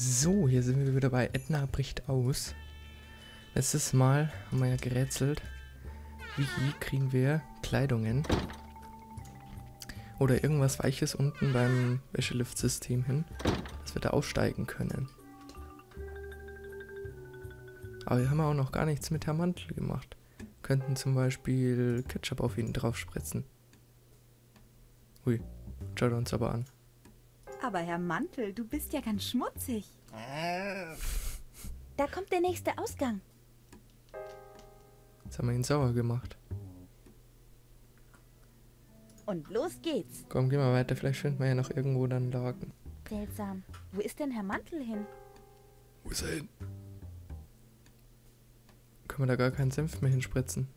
So, hier sind wir wieder bei Edna bricht aus. Letztes Mal haben wir ja gerätselt, wie kriegen wir Kleidungen oder irgendwas Weiches unten beim Wäscheliftsystem hin, dass wir da aussteigen können. Aber wir haben auch noch gar nichts mit Herrn Mantel gemacht. Könnten zum Beispiel Ketchup auf ihn drauf spritzen. Hui, schaut uns aber an. Aber Herr Mantel, du bist ja ganz schmutzig. Da kommt der nächste Ausgang. Jetzt haben wir ihn sauer gemacht. Und los geht's. Komm, geh mal weiter, vielleicht finden wir ja noch irgendwo dann Laken. Seltsam. Wo ist denn Herr Mantel hin? Wo ist er hin? Können wir da gar keinen Senf mehr hinspritzen?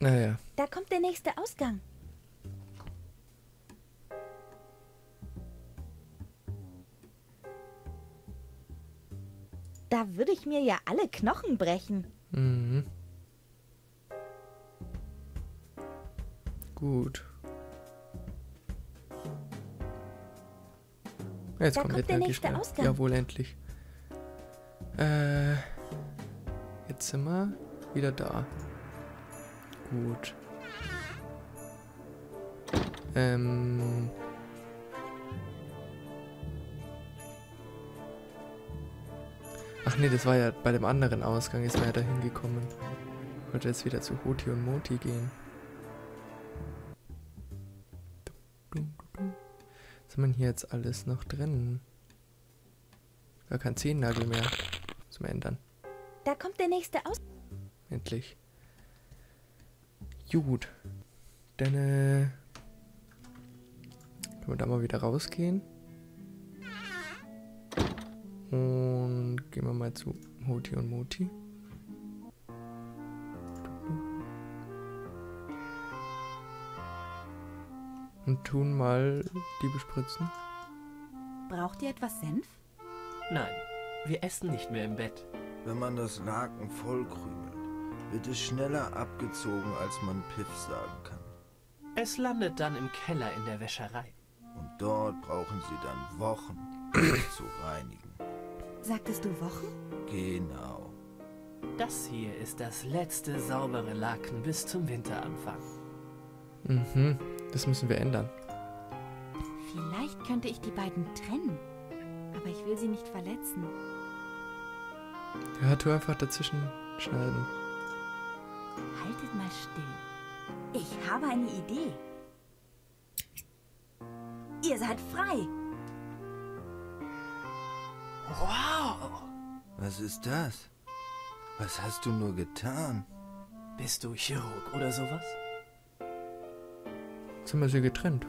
Naja, Da kommt der nächste Ausgang. Da würde ich mir ja alle Knochen brechen. mhm. Gut. Jetzt Da kommt, kommt der nächste Geschnell. Ausgang. Jawohl, endlich. Äh, jetzt sind wir wieder da. Gut. Ähm. Ach nee, das war ja bei dem anderen Ausgang, ist man ja da hingekommen. Ich wollte jetzt wieder zu Hoti und Moti gehen. Was haben wir hier jetzt alles noch drin? Gar kein Zehennagel mehr zum Ändern. Da kommt der nächste Ausgang. Endlich. Gut. Dann äh, können wir da mal wieder rausgehen. Und gehen wir mal zu Hoti und Moti. Und tun mal die bespritzen. Braucht ihr etwas Senf? Nein, wir essen nicht mehr im Bett. Wenn man das Laken vollkrümelt, wird es schneller abgezogen, als man Piff sagen kann. Es landet dann im Keller in der Wäscherei. Und dort brauchen sie dann Wochen, um es zu reinigen. Sagtest du Wochen? Genau. Das hier ist das letzte saubere Laken bis zum Winteranfang. Mhm, das müssen wir ändern. Vielleicht könnte ich die beiden trennen. Aber ich will sie nicht verletzen. Ja, tu einfach dazwischen schneiden. Haltet mal still. Ich habe eine Idee. Ihr seid frei. Wow! Was ist das? Was hast du nur getan? Bist du Chirurg oder sowas? Jetzt haben wir sie getrennt.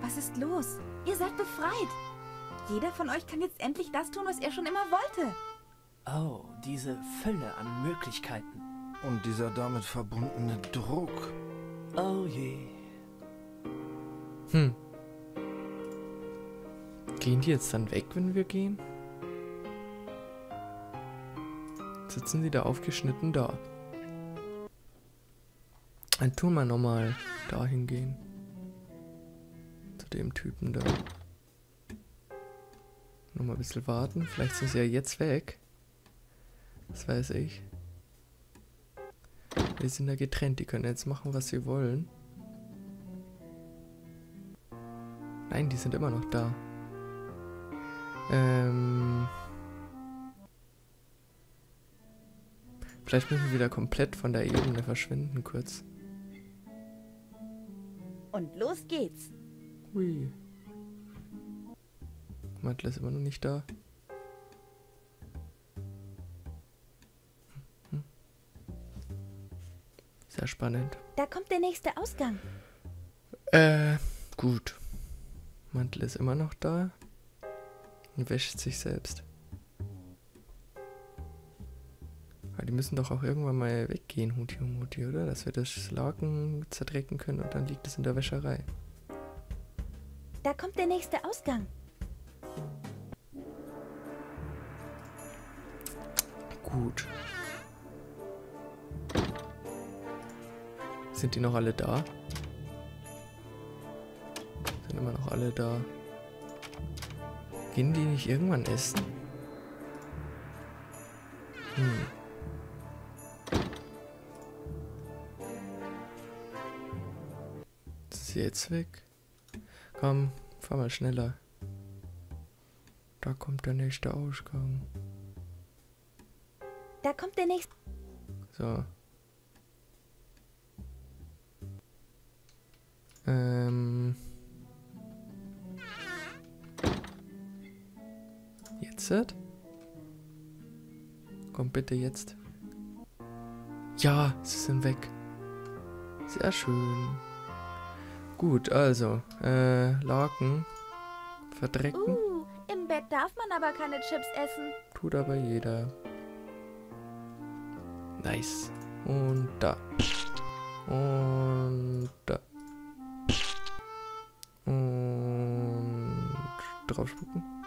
Was ist los? Ihr seid befreit. Jeder von euch kann jetzt endlich das tun, was er schon immer wollte. Oh, diese Fülle an Möglichkeiten. Und dieser damit verbundene Druck. Oh je. Hm. Gehen die jetzt dann weg, wenn wir gehen? Sitzen sie da aufgeschnitten da? Dann tun wir nochmal dahin gehen. Zu dem Typen da. Nochmal ein bisschen warten. Vielleicht sind sie ja jetzt weg. Das weiß ich. Wir sind da getrennt. Die können jetzt machen, was sie wollen. Nein, die sind immer noch da. Ähm. Vielleicht müssen wir wieder komplett von der Ebene verschwinden, kurz. Und los geht's. Hui. Mantel ist immer noch nicht da. Hm. Sehr spannend. Da kommt der nächste Ausgang. Äh, gut. Mantel ist immer noch da. Und wäscht sich selbst. Aber die müssen doch auch irgendwann mal weggehen, Huti und Muti, oder? Dass wir das Laken zerdrecken können und dann liegt es in der Wäscherei. Da kommt der nächste Ausgang. Gut. Sind die noch alle da? Sind immer noch alle da. Gehen die nicht irgendwann essen? Hm. Ist sie jetzt weg? Komm, fahr mal schneller. Da kommt der nächste Ausgang. Da kommt der nächste. So. Ähm. Jetzt? Komm bitte jetzt. Ja, sie sind weg. Sehr schön. Gut, also, äh, Laken verdrecken. Uh, im Bett darf man aber keine Chips essen. Tut aber jeder. Nice. Und da. Und da. Und draufspucken.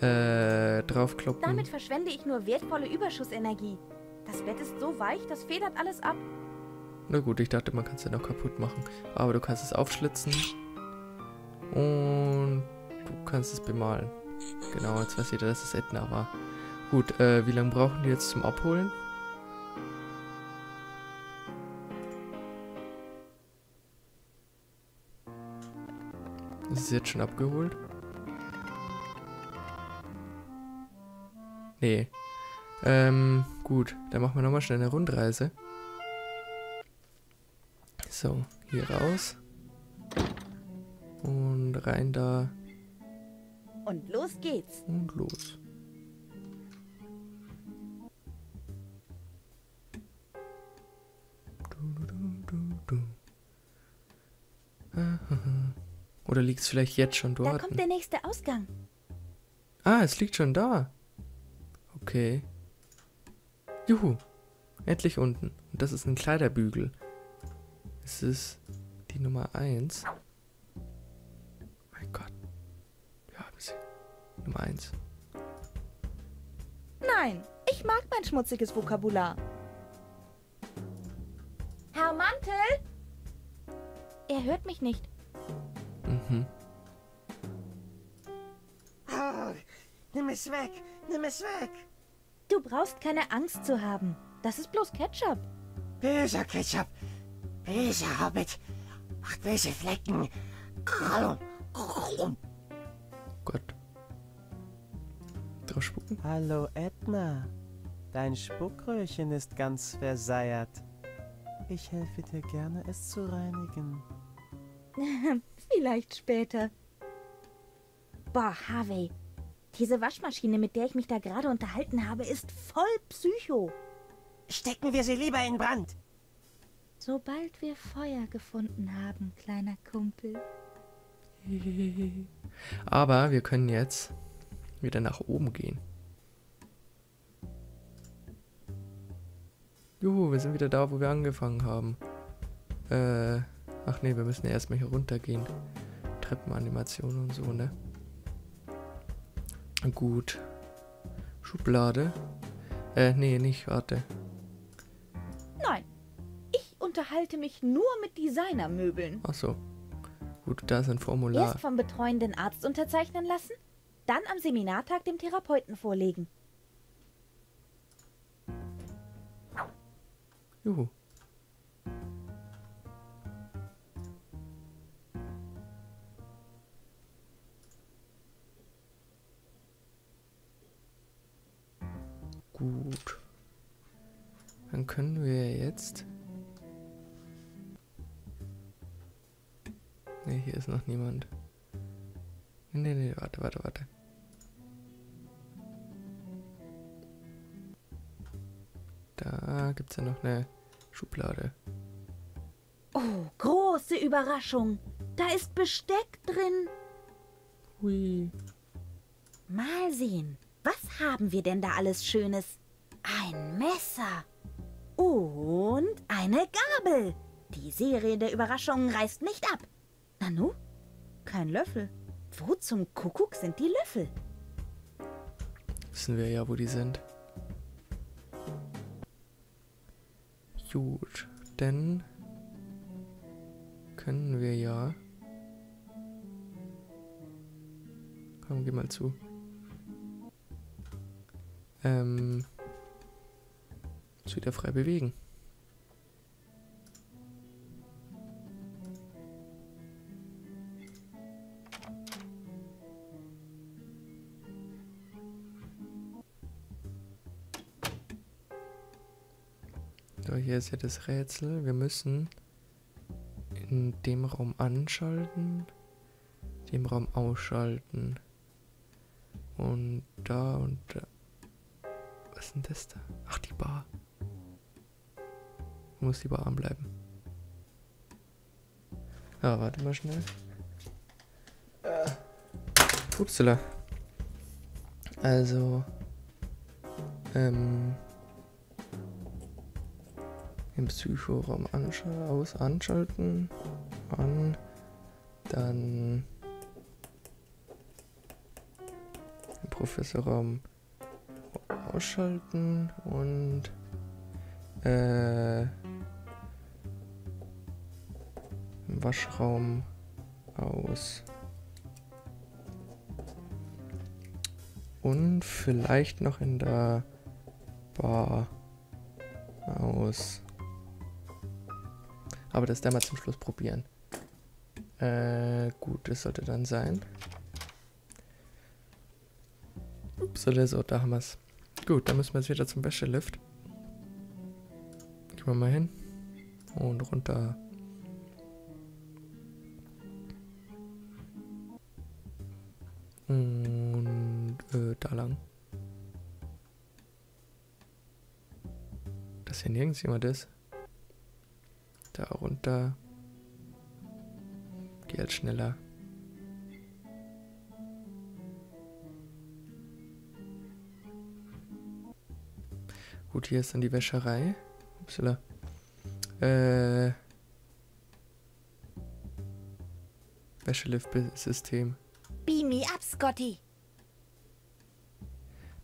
Äh, draufkloppen. Damit verschwende ich nur wertvolle Überschussenergie. Das Bett ist so weich, das federt alles ab. Na gut, ich dachte, man kann es ja noch kaputt machen. Aber du kannst es aufschlitzen. Und du kannst es bemalen. Genau, jetzt weiß jeder, dass es Edna war. Gut, äh, wie lange brauchen die jetzt zum Abholen? Ist es jetzt schon abgeholt? Nee. Ähm, gut. Dann machen wir nochmal schnell eine Rundreise. So, hier raus. Und rein da Und los geht's. und los. Oder liegt es vielleicht jetzt schon Da dort? kommt der nächste Ausgang. Ah, es liegt schon da. Okay. Juhu. Endlich unten. Und das ist ein Kleiderbügel. Es ist die Nummer 1. Mein Gott. Ja, haben sie. Nummer 1. Nein, ich mag mein schmutziges Vokabular. Herr Mantel? Er hört mich nicht. Mhm. Oh, nimm es weg, nimm es weg. Du brauchst keine Angst zu haben. Das ist bloß Ketchup. Böser Ketchup, böser Hobbit, macht böse Flecken. Gott. Drauf spucken? Hallo Edna. Dein Spuckröhrchen ist ganz verseiert. Ich helfe dir gerne, es zu reinigen. Vielleicht später. Boah, Harvey. Diese Waschmaschine, mit der ich mich da gerade unterhalten habe, ist voll Psycho. Stecken wir sie lieber in Brand. Sobald wir Feuer gefunden haben, kleiner Kumpel. Aber wir können jetzt wieder nach oben gehen. Juhu, wir sind wieder da, wo wir angefangen haben. Äh, ach nee, wir müssen ja erstmal hier runtergehen. Treppenanimation und so, ne? Gut. Schublade. Äh, nee, nicht, warte. Nein, ich unterhalte mich nur mit Designermöbeln. Ach so. Gut, da ist ein Formular. Erst vom betreuenden Arzt unterzeichnen lassen, dann am Seminartag dem Therapeuten vorlegen. Gut. Dann können wir jetzt. Ne, hier ist noch niemand. Nee, nee, nee, warte, warte, warte. Da gibt's ja noch eine Schublade. Oh, große Überraschung. Da ist Besteck drin. Hui. Mal sehen. Was haben wir denn da alles Schönes? Ein Messer. Und eine Gabel. Die Serie der Überraschungen reißt nicht ab. Nanu? Kein Löffel. Wo zum Kuckuck sind die Löffel? Wissen wir ja, wo die sind. Gut, dann können wir ja Komm, geh mal zu. Ähm. Jetzt wieder frei bewegen. So, hier ist ja das Rätsel. Wir müssen in dem Raum anschalten, dem Raum ausschalten. Und da und da. Was ist denn das da? Ach, die Bar. Muss die Bar anbleiben. Ja, warte mal schnell. Äh. Upsala. Also. Ähm. Im Psychoraum ansch aus anschalten. An. Dann. Im Professorraum ausschalten und. Äh. Waschraum aus. Und vielleicht noch in der Bar aus. Aber das werden wir zum Schluss probieren. Äh, gut, das sollte dann sein. Ups, oder so, da haben wir es. Gut, dann müssen wir jetzt wieder zum Wäschelift. Gehen wir mal hin. Und runter. Und äh, da lang. Dass hier nirgends jemand ist. Da runter. Geh halt schneller. Gut, hier ist dann die Wäscherei. Upsala. Äh. Wäschelift-System. Beam me up, Scotty.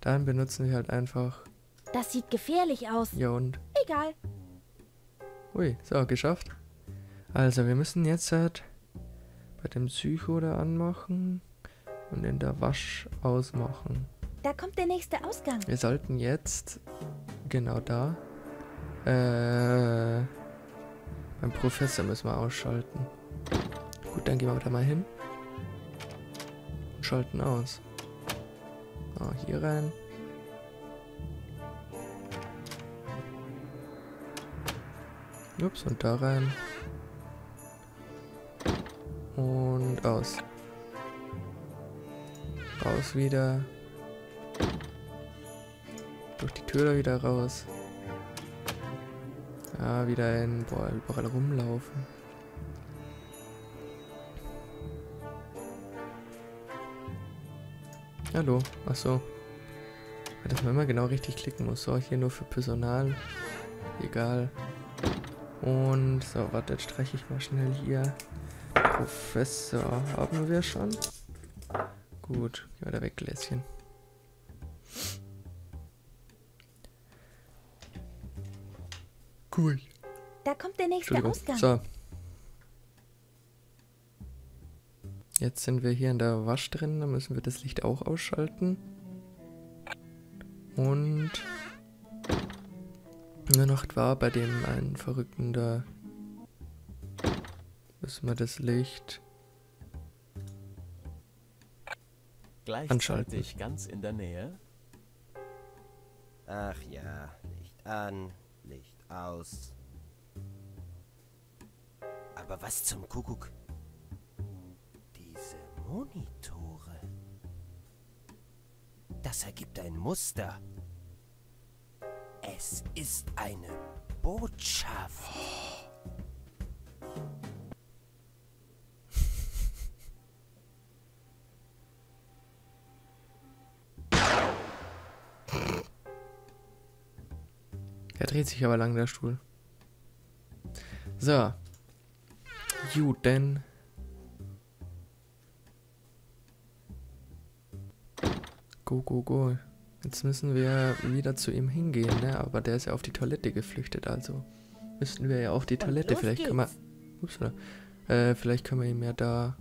Dann benutzen wir halt einfach. Das sieht gefährlich aus. Ja und. Egal. Ui, so, geschafft. Also, wir müssen jetzt halt bei dem Psycho da anmachen und in der Wasch ausmachen. Da kommt der nächste Ausgang. Wir sollten jetzt genau da äh, beim Professor müssen wir ausschalten. Gut, dann gehen wir da mal hin. Und schalten aus. Ah, hier rein. Ups, und da rein. Und aus. Raus wieder. Durch die Tür da wieder raus. Ja, wieder in. Boah, überall rumlaufen. Hallo, achso. Dass man immer genau richtig klicken muss. So, hier nur für Personal. Egal. Und so, warte, jetzt streiche ich mal schnell hier. Professor haben wir schon. Gut, geh wieder weg, Gläschen. Cool. Da kommt der nächste. Ausgang. So. Jetzt sind wir hier in der Wasch drin, da müssen wir das Licht auch ausschalten. Und nur noch war bei dem einen Verrückten da. Müssen wir das Licht. Anschalten. Gleichzeitig ganz in der Nähe. Ach ja, Licht an, aus. Aber was zum Kuckuck? Diese Monitore. Das ergibt ein Muster. Es ist eine Botschaft. Dreht sich aber lang, der Stuhl. So. Gut, denn. Go, go, go. Jetzt müssen wir wieder zu ihm hingehen, ne? Aber der ist ja auf die Toilette geflüchtet, also müssten wir ja auf die Toilette. Vielleicht können wir. Ups, äh, vielleicht können wir ihm ja da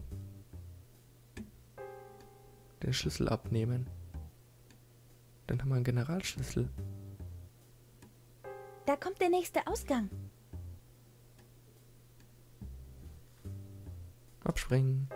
den Schlüssel abnehmen. Dann haben wir einen Generalschlüssel. Da kommt der nächste Ausgang. Abspringen.